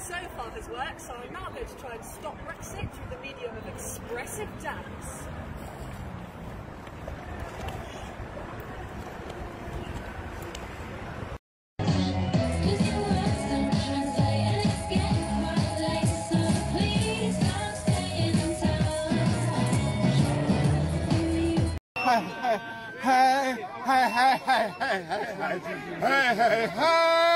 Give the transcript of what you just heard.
so far has worked, so I'm now going to try and stop Brexit through the medium of expressive dance. Hey, hey, hey, hey, hey, hey, hey, hey, hey, hey, hey.